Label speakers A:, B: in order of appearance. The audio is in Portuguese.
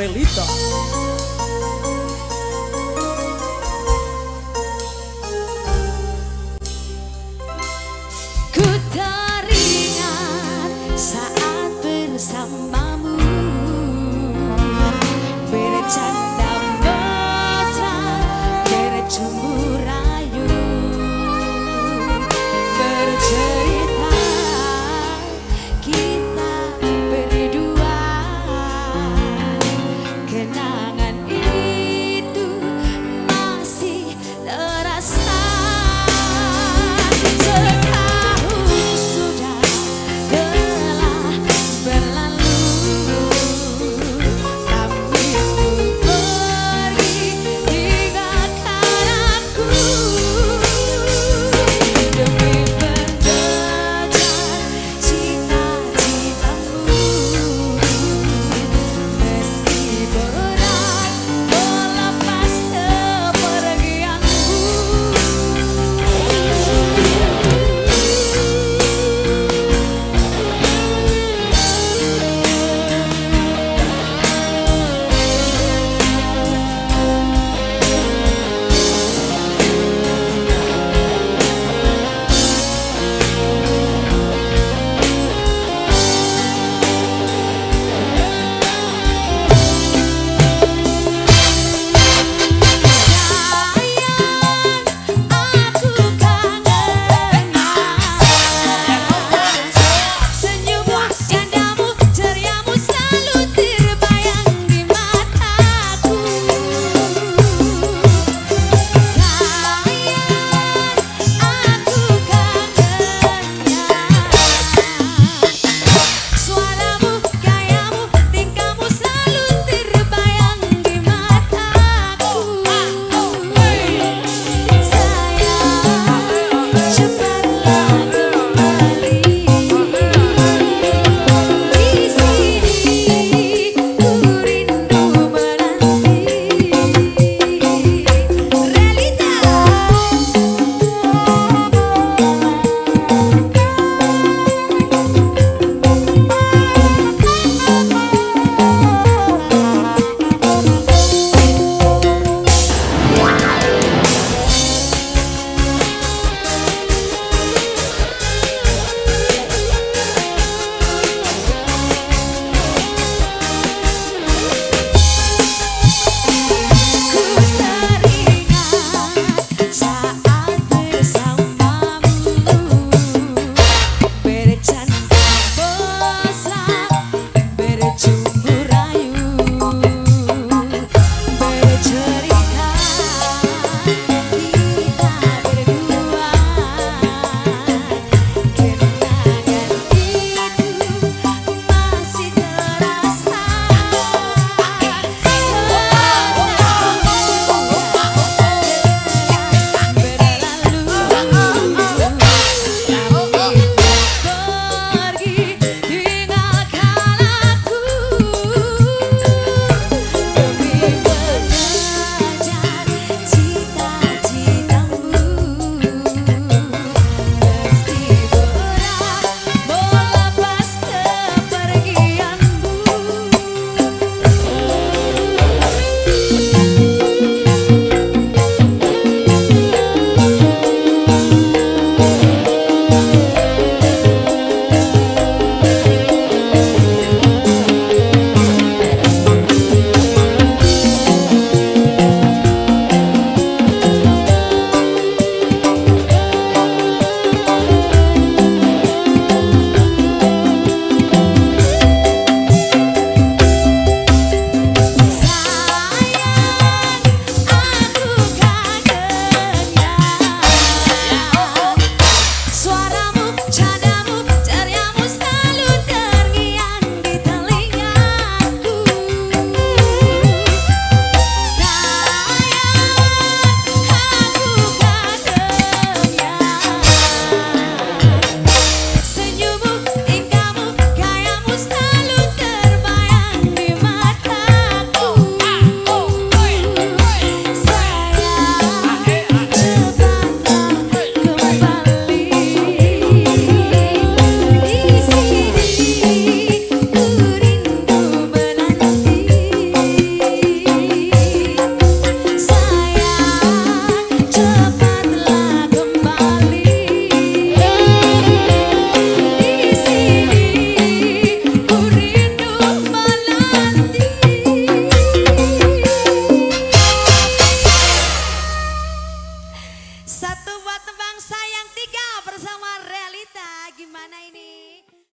A: israelita.